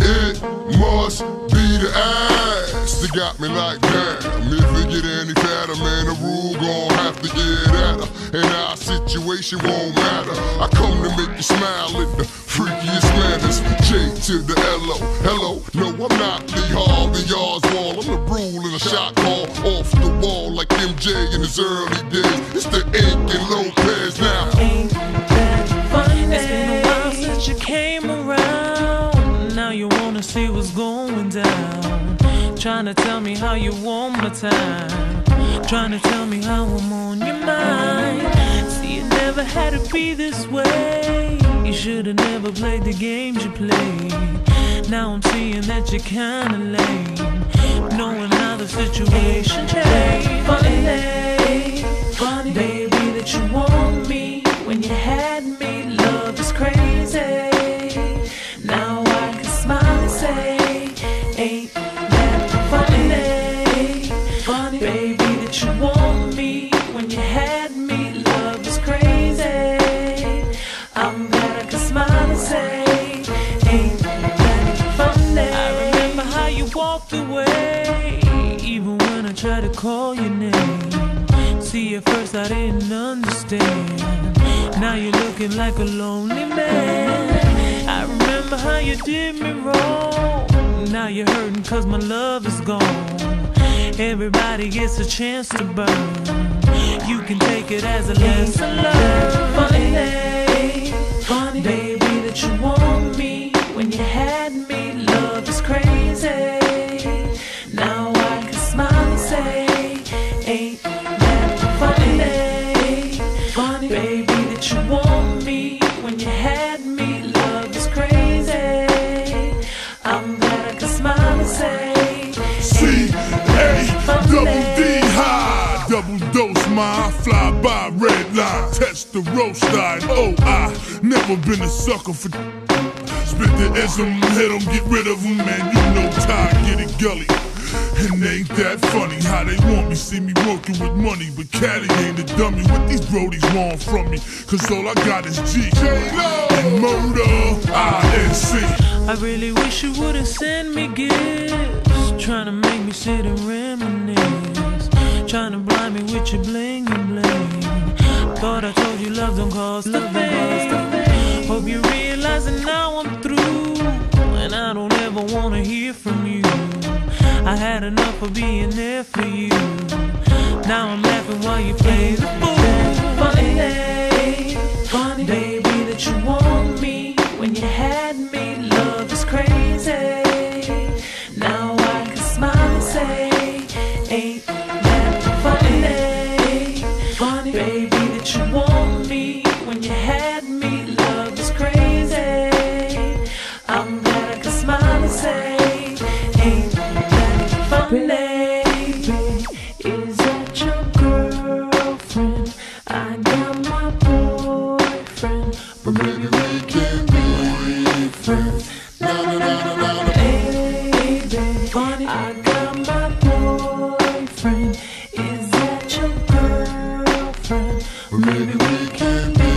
it must be the ass that got me like that. If it get any fatter, man, the rule gon' have to get at her. And our situation won't matter. I come to make you smile at the freakiest manners. J to the L-O. Hello, no, I'm not the Harvey wall. I'm the rule in a shot what's going down. Trying to tell me how you want my time. Trying to tell me how I'm on your mind. See, it never had to be this way. You should've never played the games you played. Now I'm seeing that you're kinda lame. Name. See, at first I didn't understand. Now you're looking like a lonely man. I remember how you did me wrong. Now you're hurting cause my love is gone. Everybody gets a chance to burn. You can take it as a lesson learned. Baby, that you want me when you had me. Love is crazy. I'm glad I can smile and say, C A double D high, double dose my fly by red line, test the roast line. Oh, I never been a sucker for. Spit the ism, hit 'em, get rid of of 'em, man. You know, Ty, get it gully. And ain't that funny how they want me, see me working with money, but Caddy ain't a dummy. What these brodies want from me? Cause all I got is G. And murder, INC. I really wish you wouldn't send me gifts. Trying to make me sit and reminisce. Trying to blind me with your bling and bling. Thought I told you love don't cost a thing. Hope you realize that now I'm through. And I don't ever wanna hear from you. I had enough of being there for you. Now I'm laughing while you play the fool. Funny, funny, baby, that you want me when you had me. Love is crazy. Now I can smile and say, ain't that funny? Funny, baby, that you want me when you had me. Love is crazy. I'm glad I can smile and say, ain't maybe we can be. Baby. I got my boyfriend. Is that your girlfriend? Maybe we can be